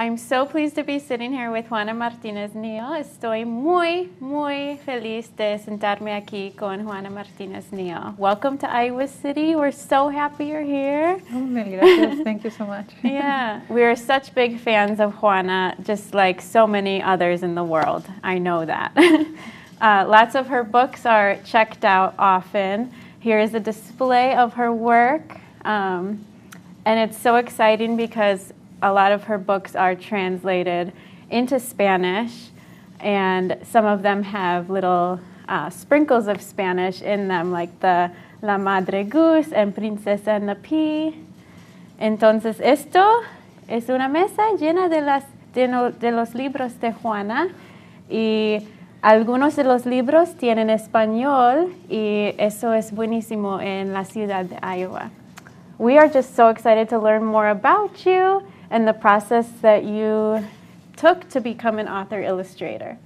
I'm so pleased to be sitting here with Juana Martinez Neal. Estoy muy, muy feliz de sentarme aquí con Juana Martinez Neal. Welcome to Iowa City. We're so happy you're here. Oh, mil gracias. Thank you so much. yeah, we're such big fans of Juana, just like so many others in the world. I know that. uh, lots of her books are checked out often. Here is a display of her work. Um, and it's so exciting because a lot of her books are translated into Spanish, and some of them have little uh, sprinkles of Spanish in them, like the La Madre Goose and Princesa and the Pea. Entonces, esto es una mesa llena de, las, de, no, de los libros de Juana y algunos de los libros tienen español y eso es buenísimo en la ciudad de Iowa. We are just so excited to learn more about you and the process that you took to become an author illustrator.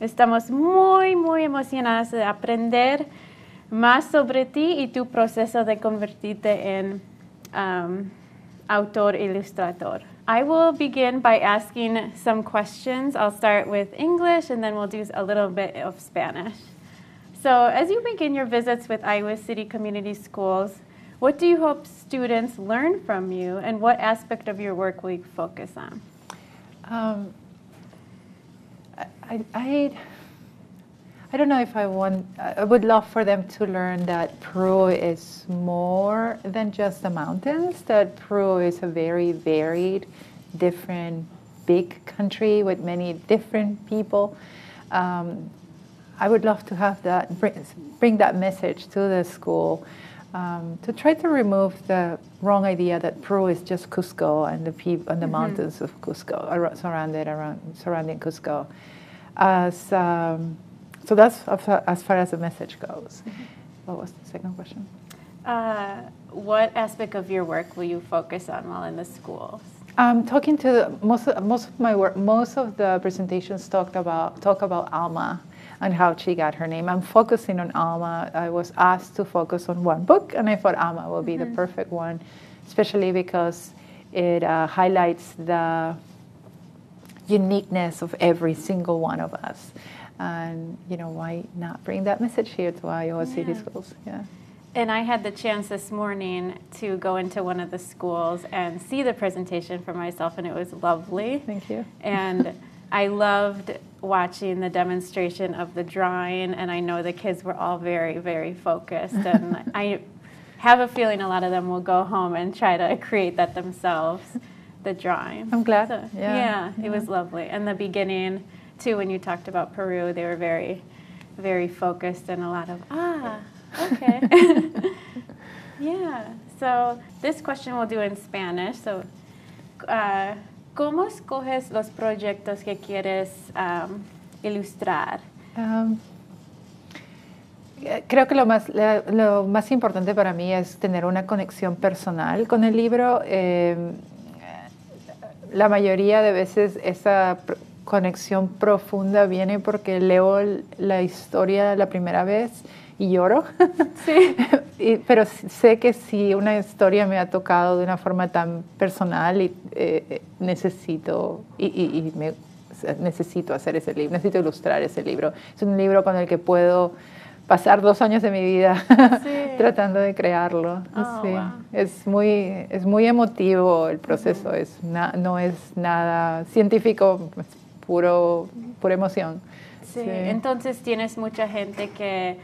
Estamos muy, muy emocionadas de aprender más sobre ti y tu proceso de convertirte en um, autor ilustrador. I will begin by asking some questions. I'll start with English and then we'll do a little bit of Spanish. So, as you begin your visits with Iowa City Community Schools, what do you hope students learn from you, and what aspect of your work will you focus on? Um, I, I, I don't know if I want, I would love for them to learn that Peru is more than just the mountains, that Peru is a very varied, different, big country with many different people. Um, I would love to have that, bring, bring that message to the school um, to try to remove the wrong idea that Peru is just Cusco and the peop- and the mm-hmm. mountains of Cusco ar- surrounded around surrounding Cusco. As um, so that's as far as the message goes. Mm-hmm. What was the second question? Uh, what aspect of your work will you focus on while in the schools? Um, talking to the, most of, most of my work, most of the presentations talked about talk about Alma and how she got her name. I'm focusing on Alma. I was asked to focus on one book, and I thought Alma will be mm-hmm. the perfect one, especially because it uh, highlights the uniqueness of every single one of us. And you know, why not bring that message here to Iowa yeah. City Schools? Yeah. And I had the chance this morning to go into one of the schools and see the presentation for myself, and it was lovely. Thank you. And I loved watching the demonstration of the drawing, and I know the kids were all very, very focused. And I have a feeling a lot of them will go home and try to create that themselves, the drawing. I'm glad. So, yeah. yeah. it was lovely. And the beginning, too, when you talked about Peru, they were very, very focused and a lot of, ah, okay. yeah. So this question we'll do in Spanish. So, uh, ¿Cómo escoges los proyectos que quieres um, ilustrar? Creo que lo más, lo más importante para mí es tener una conexión personal con el libro. Em, la mayoría de veces esa conexión profunda viene porque leo la historia la primera vez y lloro. Sí. pero sé que si una historia me ha tocado de una forma tan personal, y, eh, necesito, y, me, necesito hacer ese libro, necesito ilustrar ese libro. Es un libro con el que puedo pasar dos años de mi vida tratando de crearlo. Oh, sí. es, muy, es muy emotivo el proceso, es no es nada científico, es puro, pura emoción. sí. Entonces tienes mucha gente que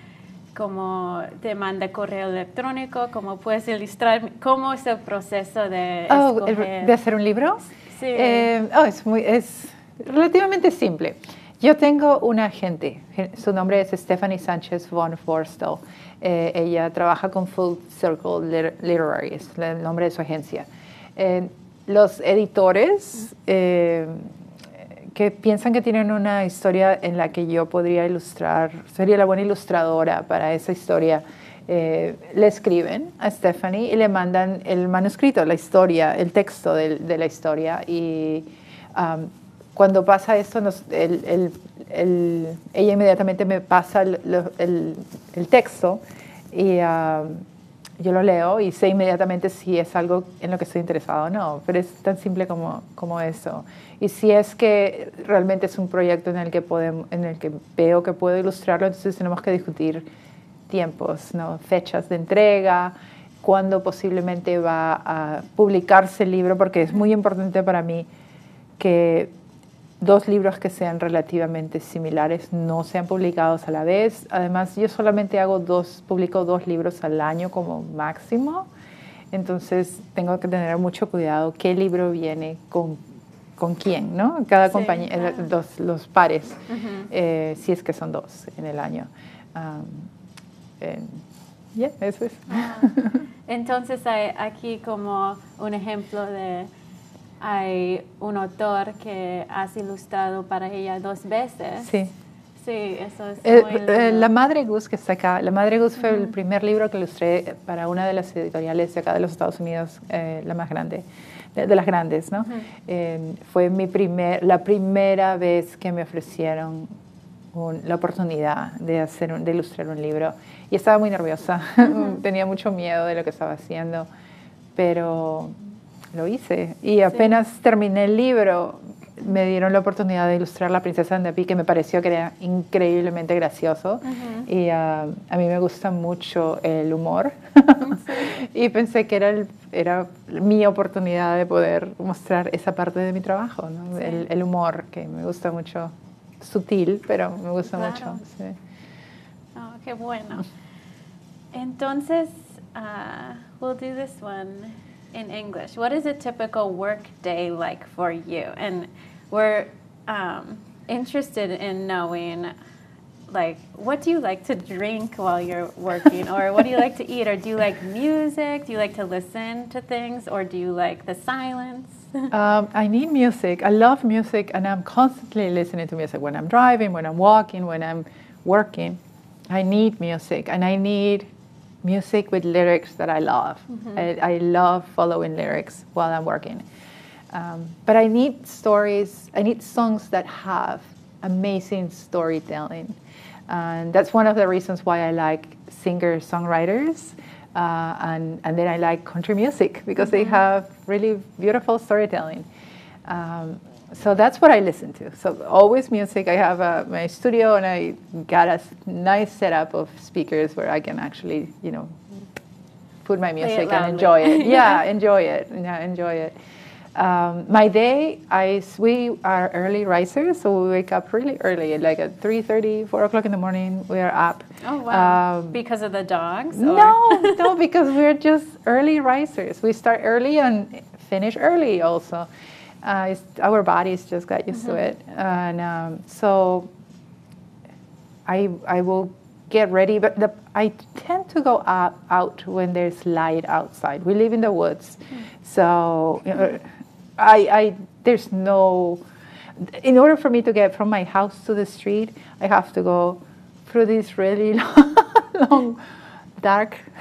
como te manda correo electrónico, cómo puedes ilustrar, cómo es el proceso de, oh, de hacer un libro. Sí. Eh, oh, es, muy, es relativamente simple. Yo tengo una agente, su nombre es Stephanie Sánchez von Forstel. Eh, ella trabaja con Full Circle Literary, es el nombre de su agencia. Eh, los editores que piensan que tienen una historia en la que yo podría ilustrar, sería la buena ilustradora para esa historia, eh, le escriben a Stephanie y le mandan el manuscrito, la historia, el texto de, de la historia. Y um, cuando pasa esto, el, el, ella inmediatamente me pasa el, texto y, um, yo lo leo y sé inmediatamente si es algo en lo que estoy interesado o no, pero es tan simple como, como eso. Y si es que realmente es un proyecto en el que, podemos, en el que veo que puedo ilustrarlo, entonces tenemos que discutir tiempos, ¿no? fechas de entrega, cuándo posiblemente va a publicarse el libro, porque es muy importante para mí que dos libros que sean relativamente similares no sean publicados a la vez. Además, yo solamente hago dos, publico dos libros al año como máximo. Entonces, tengo que tener mucho cuidado qué libro viene con, con quién, ¿no? Cada compañía, los pares, eh, si es que son dos en el año. Um, eso es. Ah. Entonces, hay aquí como un ejemplo de hay un autor que has ilustrado para ella dos veces. Sí. Sí, eso es eh, muy eh, La Madre Gus, que está acá, La Madre Gus fue el primer libro que ilustré para una de las editoriales de acá de los Estados Unidos, eh, la más grande, de, las grandes, ¿no? fue mi primer, la primera vez que me ofrecieron la oportunidad de, hacer de ilustrar un libro. Y estaba muy nerviosa, tenía mucho miedo de lo que estaba haciendo, pero lo hice. Y apenas terminé el libro, me dieron la oportunidad de ilustrar La Princesa Andapi, que me pareció que era increíblemente gracioso. Y ah, a mí me gusta mucho el humor. y pensé que era, el, era mi oportunidad de poder mostrar esa parte de mi trabajo, el, humor, que me gusta mucho. Sutil, pero me gusta mucho. Sí. Oh, qué bueno. Entonces, uh, we'll do this one. In English. What is a typical work day like for you? And we're um, interested in knowing, like, what do you like to drink while you're working, or what do you like to eat, or do you like music? Do you like to listen to things, or do you like the silence? um, I need music. I love music, and I'm constantly listening to music when I'm driving, when I'm walking, when I'm working. I need music, and I need music with lyrics that I love. Mm-hmm. I, I, love following lyrics while I'm working. Um, but I need stories, I need songs that have amazing storytelling. And that's one of the reasons why I like singer songwriters. Uh, and, and then I like country music because mm-hmm. they have really beautiful storytelling. Um, so that's what I listen to. So always music. I have a, my studio and I got a nice setup of speakers where I can actually, you know, put my music and enjoy it. yeah, enjoy it. Yeah, enjoy it. Um, my day, I, we are early risers, so we wake up really early, like at 3.30, 4 o'clock in the morning, we are up. Oh, wow. Um, because of the dogs? No, no, because we're just early risers. We start early and finish early also uh, our bodies just got used mm-hmm. to it, and um, so I I will get ready. But the, I tend to go out, out when there's light outside. We live in the woods, mm-hmm. so you know, I, I there's no. In order for me to get from my house to the street, I have to go through this really long, long dark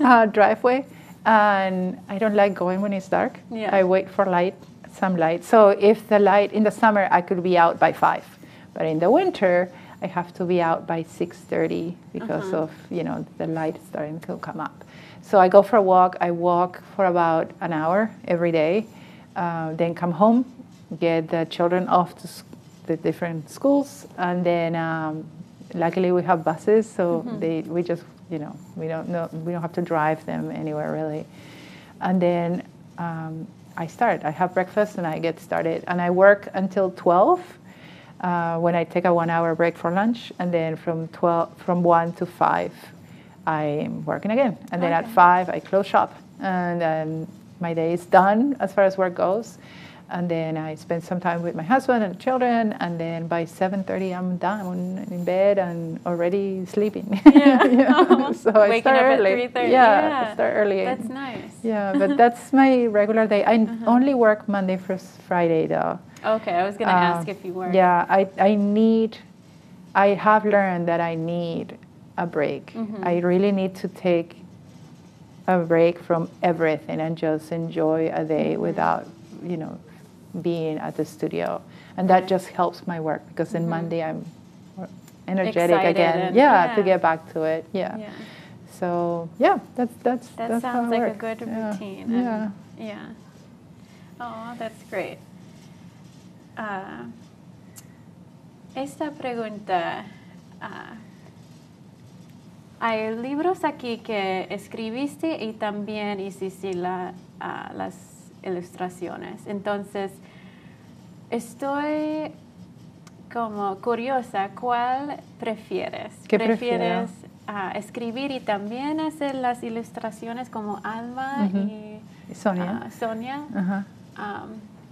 uh, driveway, and I don't like going when it's dark. Yeah. I wait for light some light. So if the light in the summer, I could be out by five, but in the winter, I have to be out by 6:30 because uh-huh. of you know the light starting to come up. So I go for a walk. I walk for about an hour every day, uh, then come home, get the children off to the different schools, and then um, luckily we have buses, so mm-hmm. they we just you know we don't know we don't have to drive them anywhere really, and then um, I start. I have breakfast and I get started. And I work until 12 uh, when I take a one hour break for lunch. And then from, 12, from 1 to 5, I'm working again. And then okay. at 5, I close shop. And then my day is done as far as work goes and then I spend some time with my husband and children, and then by 7:30 I'm done in bed and already sleeping. Yeah. yeah. so I start early. Yeah, yeah, I start early. That's nice. Yeah, but that's my regular day. I uh-huh. only work Monday, first Friday though. Okay, I was gonna uh, ask if you work. Yeah, I I need. I have learned that I need a break. Mm-hmm. I really need to take a break from everything and just enjoy a day mm-hmm. without, you know, being at the studio. And that just helps my work because then mm-hmm. Monday I'm energetic Excited again. Yeah, yeah, to get back to it. Yeah. yeah. So yeah, that's that's That that's sounds like a good routine. Yeah. and- yeah. Oh, that's great. Ah, esta pregunta. ah, hay libros aquí que escribiste y también hiciste la- ah, las ilustraciones. Entonces, estoy como curiosa, ¿cuál prefieres? ¿Qué? ¿Prefieres ah, escribir y también hacer las ilustraciones como Alma y Sonia. ah, Sonia?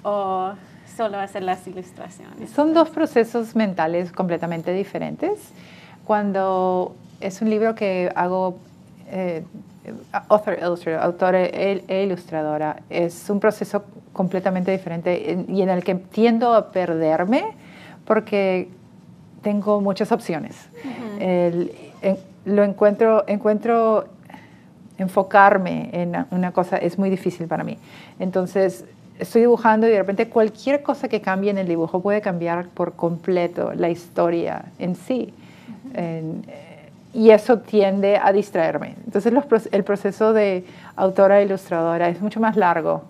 ¿O solo hacer las ilustraciones? Son dos procesos mentales completamente diferentes. Cuando es un libro que hago eh, author illustrator, autora e, e ilustradora, es un proceso completamente diferente en- y en el que tiendo a perderme porque tengo muchas opciones. El- en- lo encuentro, encuentro enfocarme en una cosa es muy difícil para mí. Entonces, estoy dibujando y de repente cualquier cosa que cambie en el dibujo puede cambiar por completo la historia en sí. En- eh, y eso tiende a distraerme. Entonces, los el proceso de autora e ilustradora es mucho más largo.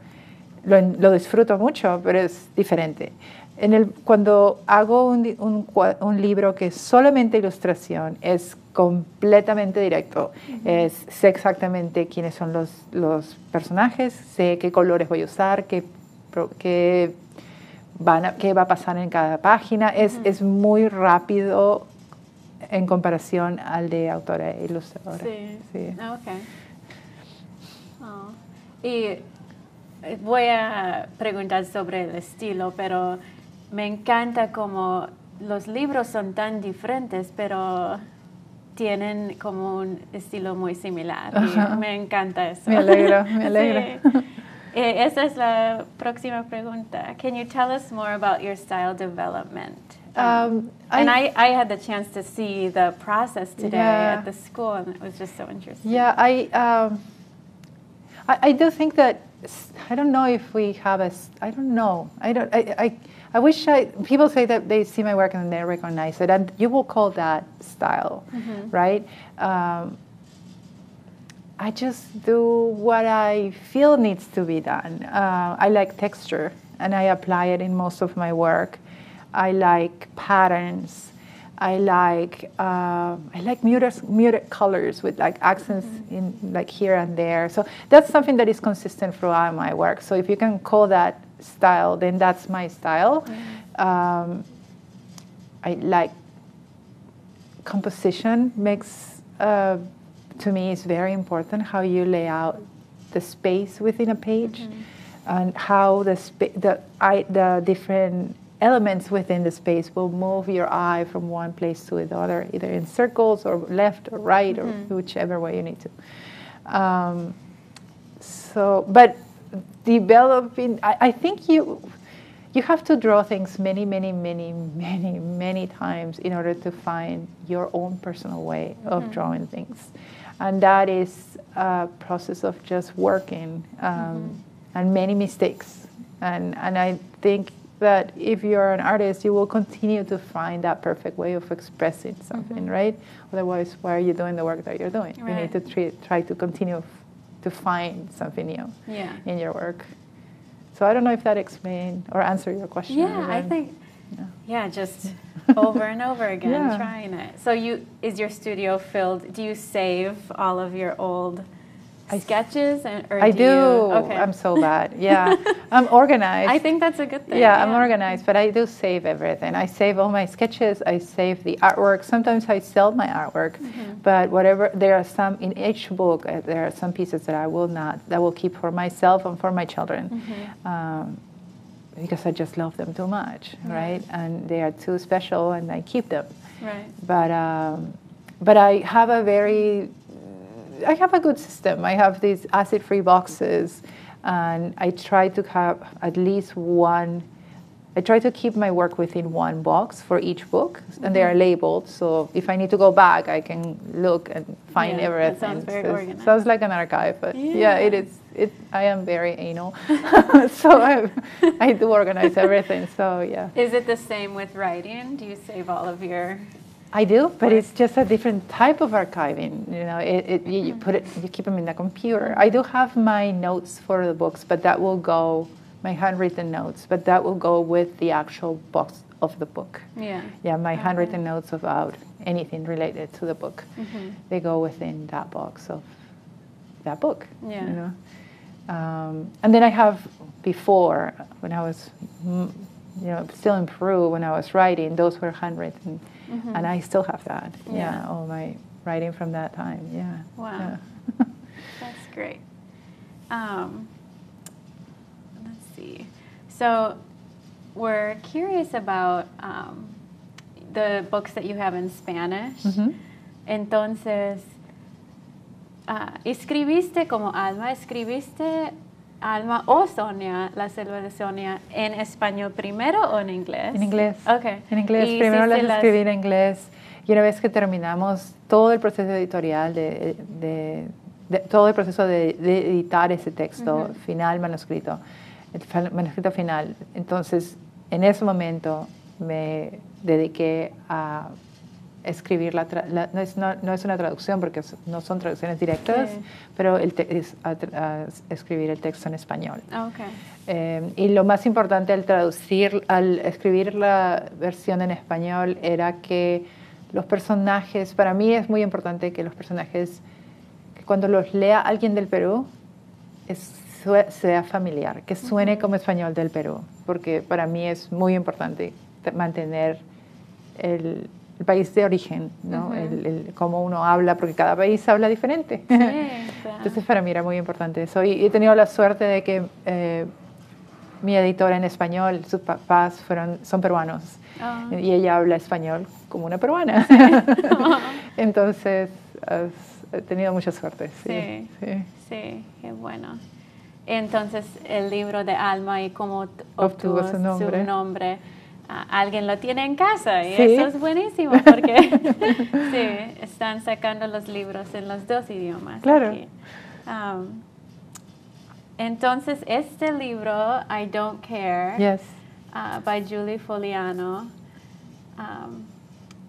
Lo disfruto mucho, pero es diferente. En el, cuando hago un, un un libro que es solamente ilustración, es completamente directo. Es, sé exactamente quiénes son los, los personajes, sé qué colores voy a usar, qué, qué, van a- qué va a pasar en cada página. Es, es muy rápido en comparación al de autora e ilustradora. Sí. Sí. Ah, Ok. Oh. Y eh, voy a preguntar sobre el estilo, pero me encanta como los libros son tan diferentes, pero tienen como un estilo muy similar. Ajá. me encanta eso. Me alegro, me alegro. Sí. Eh, esa es la próxima pregunta. Can you tell us more about your style development? Um, and I- I, I had the chance to see the process today Yeah. at the school, and it was just so interesting. Yeah, I, um, I, I do think that I don't know if we have a. I don't know. I don't. I, I, I wish I. People say that they see my work and they recognize it, and you will call that style, right? Um, I just do what I feel needs to be done. Uh, I like texture, and I apply it in most of my work. I like patterns. I like uh, I like muted muted colors with like accents in like here and there. So that's something that is consistent throughout my work. So if you can call that style, then that's my style. Um, I like composition makes uh, to me is very important how you lay out the space within a page and how the spa- the I, the different elements within the space will move your eye from one place to the other either in circles or left or right or whichever way you need to. Um, so but developing I, I think you you have to draw things many, many, many, many, many times in order to find your own personal way of hmm. drawing things. And that is a process of just working um, mm-hmm. and many mistakes. And, and I think that if you're an artist, you will continue to find that perfect way of expressing something, mm-hmm. right? Otherwise, why are you doing the work that you're doing? You need to try, try to continue to find something new Yeah. in your work. So I don't know if that explained or answered your question. Yeah, I think, Yeah. yeah, just over and over again, Yeah. trying it. So you, is your studio filled, do you save all of your old I sketches? And, or I do. do. Okay. I'm so bad. Yeah, I'm organized. I think that's a good thing. yeah, I'm organized, but I do save everything. I save all my sketches. I save the artwork. Sometimes I sell my artwork, Mm-hmm. but whatever. There are some in each book. uh, There are some pieces that I will not. That will keep for myself and for my children. Mm-hmm. Um, because I just love them too much, right? And they are too special, and I keep them. Right. but um, but I have a very I have a good system. I have these acid-free boxes, and I try to have at least one. I try to keep my work within one box for each book, and they mm-hmm. are labeled. So if I need to go back, I can look and find Yeah, everything. sounds very So it organized. Sounds like an archive, but yeah, it Yeah. is. It. I am very anal, so I, I do organize everything. So yeah. Is it the same with writing? Do you save all of your I do, but it's just a different type of archiving. You know, it, it, you, you put it, you keep them in the computer. I do have my notes for the books, but that will go, my handwritten notes, but that will go with the actual box of the book. Yeah. Yeah, my handwritten notes about anything related to the book, Mhm. they go within that box of that book. Yeah. You know, um, and then I have before when I was, mm, you know, still in Peru when I was writing, those were handwritten, Mhm. and I still have that. Yeah. Yeah. all my writing from that time. Yeah. Wow. Yeah. That's great. Um, let's see. So, we're curious about um, the books that you have in Spanish. Mhm. Entonces, ah, escribiste como Alma, escribiste Alma o Sonia, la selva de Sonia, en español primero o en inglés? En inglés. Okay. En inglés. Y Primero las escribí en inglés y una vez que terminamos todo el proceso editorial de, de- de- todo el proceso de, de editar ese texto final manuscrito, el manuscrito final, entonces en ese momento me dediqué a escribir la, la- no, es, no- no es una traducción porque no son traducciones directas, Sí. pero el te- es a tra- a escribir el texto en español. Okay. Eh, y lo más importante al traducir, al escribir la versión en español era que los personajes, para mí es muy importante que los personajes, que cuando los lea alguien del Perú, es- sea familiar, que suene como español del Perú, porque para mí es muy importante te- mantener el, el país de origen, ¿no? El, el- cómo uno habla, porque cada país habla diferente. Sí, claro. Entonces para mí era muy importante eso. Y he tenido la suerte de que eh, mi editora en español, sus papás fueron, son peruanos Ah. y ella habla español como una peruana. Entonces has- he tenido mucha suerte. Sí, Sí. sí. Sí, qué bueno. Entonces, el libro de Alma y cómo Obtuvo obtuvo su nombre. nombre, alguien lo tiene en casa y Sí. eso es buenísimo porque sí, están sacando los libros en los dos idiomas. Claro. Um, entonces, este libro, I Don't Care, Yes. uh, by Julie Fogliano, um,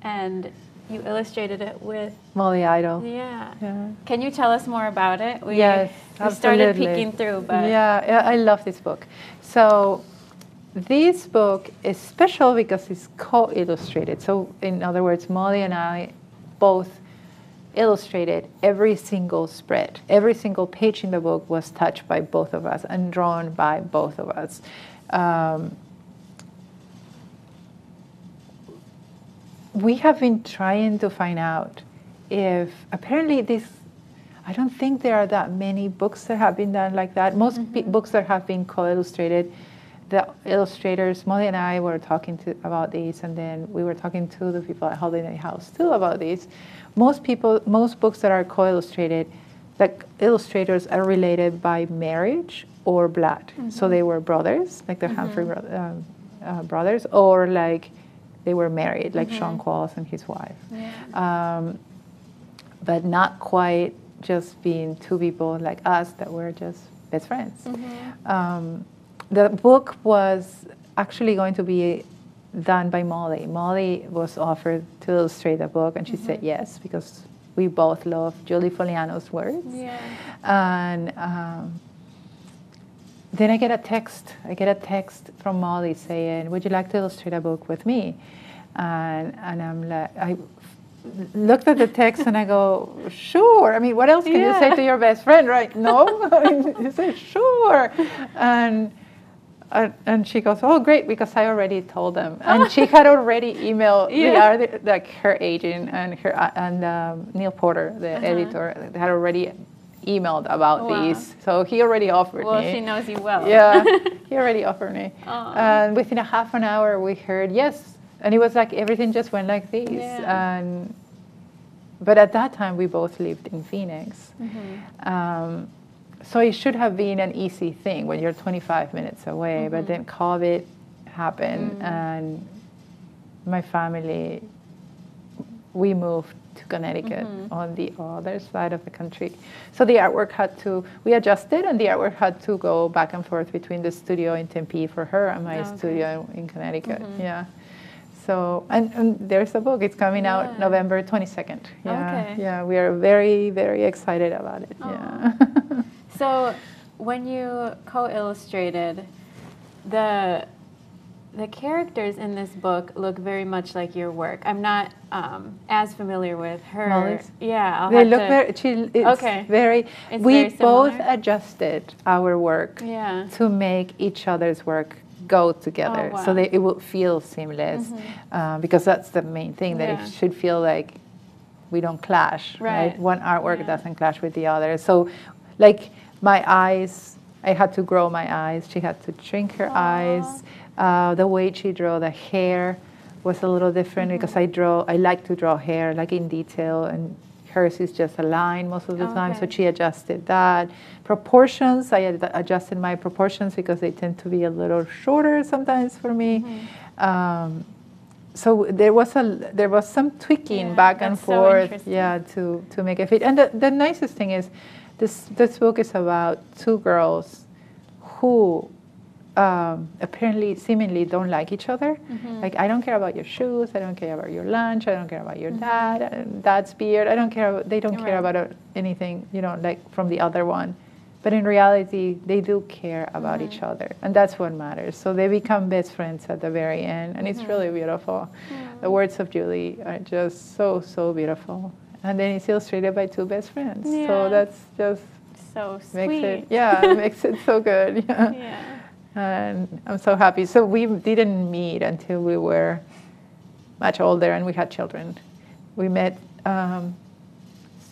and you illustrated it with, Molly Idle. yeah. Yeah. Can you tell us more about it? We, yes, we started peeking through, but yeah, yeah, I love this book. So this book is special because it's co-illustrated. So in other words, Molly and I both illustrated every single spread. Every single page in the book was touched by both of us and drawn by both of us. Um, we have been trying to find out if apparently this i don't think there are that many books that have been done like that most pe- books that have been co-illustrated the illustrators molly and i were talking to about these and then we were talking to the people at holiday house too about these most people most books that are co-illustrated the illustrators are related by marriage or blood so they were brothers like the humphrey bro- um, uh, brothers or like they were married like sean qualls and his wife yeah. um, but not quite just being two people like us that were just best friends. Mm-hmm. Um, the book was actually going to be done by Molly. Molly was offered to illustrate the book, and she said yes because we both love Julie Fogliano's words. yeah. And um, then I get a text. I get a text from Molly saying, "Would you like to illustrate a book with me?" And and I'm like, I looked at the text and I go, "Sure." I mean, what else can you say to your best friend, right? No, you say sure, and. And, and she goes, oh, great, because I already told them. And she had already emailed the Yeah. other, like her agent and her uh, and um, Neal Porter, the Uh-huh. editor, had already emailed about Wow. these. So he already offered Well, me. Well, she knows you well. Yeah, he already offered me. Aw. And within a half an hour, we heard yes, and it was like everything just went like this. Yeah. And but at that time, we both lived in Phoenix. Mhm. Um, so it should have been an easy thing when you're 25 minutes away, but mm-hmm. then COVID happened, mm. and my family, we moved to Connecticut mm-hmm. on the other side of the country. So the artwork had to, we adjusted, and the artwork had to go back and forth between the studio in Tempe for her and my ah, Okay. studio in Connecticut. Mm-hmm. Yeah. So, and, and there's a book. It's coming Yeah. out November 22nd. Yeah, Okay. yeah, we are very, very excited about it. Yeah. So, when you co-illustrated, the the characters in this book look very much like your work. I'm not um, as familiar with her. Molly's? Yeah, I'll they have look to- very. She, it's Okay. very. It's we very both adjusted our work Yeah. to make each other's work go together, Oh, so that it will feel seamless. Uh, because that's the main thing that Yeah. it should feel like we don't clash. Right. Right. One artwork Yeah. doesn't clash with the other. So, like my eyes, I had to grow my eyes. She had to shrink her eyes. Uh, the way she drew the hair was a little different Mm-hmm. because I draw. I like to draw hair like in detail, and hers is just a line most of the time. So she adjusted that. Proportions, I ad- adjusted my proportions because they tend to be a little shorter sometimes for me. Mm-hmm. Um, so there was a there was some tweaking Yeah, back and that's so forth, yeah, to to make it fit. And the, the nicest thing is, this this book is about two girls who um, apparently seemingly don't like each other. Mm-hmm. Like I don't care about your shoes, I don't care about your lunch, I don't care about your Mm-hmm. dad, uh, dad's beard. I don't care. About, they don't care about uh, anything, you know, like from the other one. But in reality, they do care about each Mm-hmm. other, and that's what matters. So they become best friends at the very end, and it's Mm-hmm. really beautiful. The words of Julie are just so so beautiful, and then it's illustrated by two best friends. Yeah. So that's just So makes sweet. it yeah it makes it so good. Yeah Yeah. and I'm so happy. So we didn't meet until we were much older and we had children. We met um,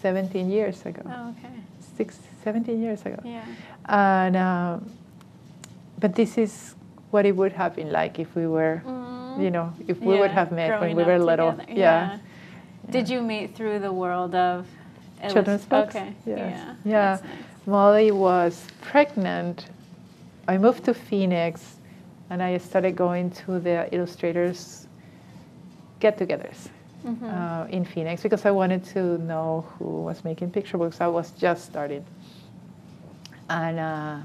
17 years ago, Oh, okay. six, 17 years ago. Yeah. And um, but this is what it would have been like if we were, you know, if we would have met when we were little. together. Yeah. Did you meet through the world of Children's books. Okay. Yes. Yeah. Yeah. Nice. Molly was pregnant. I moved to Phoenix and I started going to the illustrators get togethers Mm-hmm. uh, in Phoenix because I wanted to know who was making picture books. I was just starting. And, uh,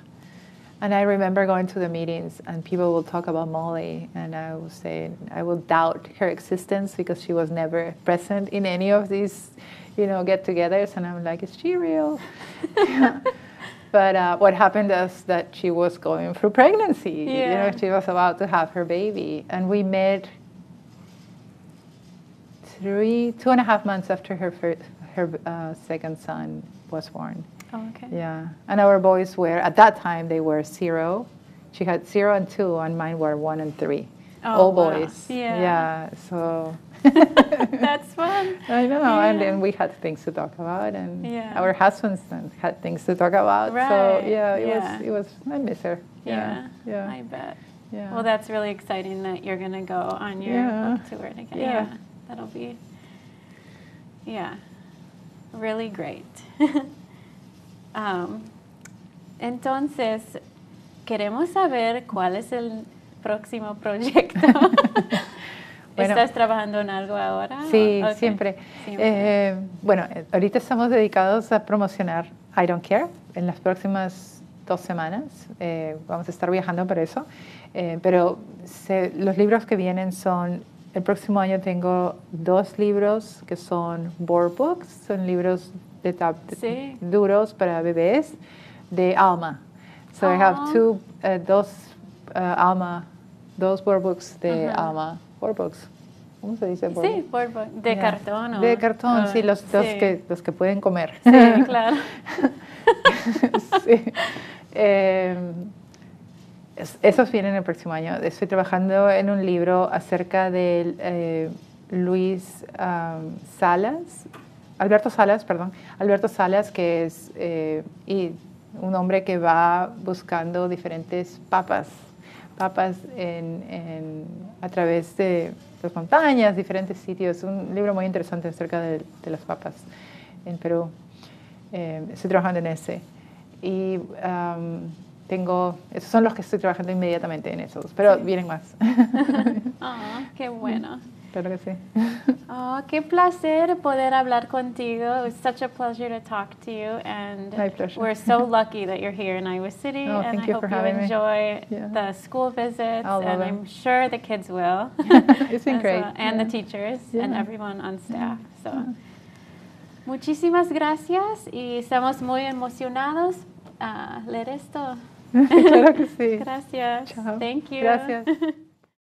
and I remember going to the meetings and people will talk about Molly and I will say, I will doubt her existence because she was never present in any of these, you know, get-togethers. And I'm like, is she real? But uh, what happened is that she was going through pregnancy. Yeah. You know, she was about to have her baby, and we met three, two and a half months after her first, her uh, second son was born. Oh, okay. Yeah, and our boys were at that time they were zero. She had zero and two, and mine were one and three. Oh, All wow. boys. Yeah. Yeah. So. That's fun. I know, and Yeah. then we had things to talk about, and Yeah. our husbands then had things to talk about. Right, So yeah, it yeah. was it was I miss her. Yeah. Yeah, yeah, I bet. yeah. Well, that's really exciting that you're going to go on your Yeah. book tour together. Yeah. Yeah. That'll be, yeah, really great. Um, entonces, queremos saber cuál es el próximo proyecto. Bueno. ¿Estás trabajando en algo ahora? Sí, Ok. siempre. Siempre. Eh, bueno, eh, ahorita estamos dedicados a promocionar I Don't Care en las próximas dos semanas. eh, vamos a estar viajando para eso. Eh, pero se- los libros que vienen son, el próximo año tengo dos libros que son board books, son libros de Sí. duros para bebés de Alma. So I have two, eh, dos eh, Alma, dos board books de Ajá. Alma. Board books. ¿Cómo se dice board Sí, por, por- de cartón. o- De cartón, sí, los, los sí. que, los que pueden comer. Sí, claro. Sí. Eh, es- esos vienen el próximo año. Estoy trabajando en un libro acerca de eh, Luis Salas, Alberto Salas, perdón, Alberto Salas, que es eh, y un hombre que va buscando diferentes papas, papas en- en- a través de las montañas, diferentes sitios. Un libro muy interesante acerca de, de las papas en Perú. Eh, estoy trabajando en ese. Y tengo, esos son los que estoy trabajando inmediatamente en esos, pero vienen más. Ah, qué bueno. Claro que sí. Oh, qué placer poder hablar contigo. It was such a pleasure to talk to you, and My pleasure. we're so lucky that you're here in Iowa City. Oh, and thank I you hope for you having me. enjoy Yeah. the school visits, I'll and. I'm sure the kids will. It's been great, well, and the yeah. teachers and everyone on staff. So, uh-huh. muchísimas gracias y estamos muy emocionados ah, a leer esto. claro que sí. Gracias. Chao. Thank you. Gracias.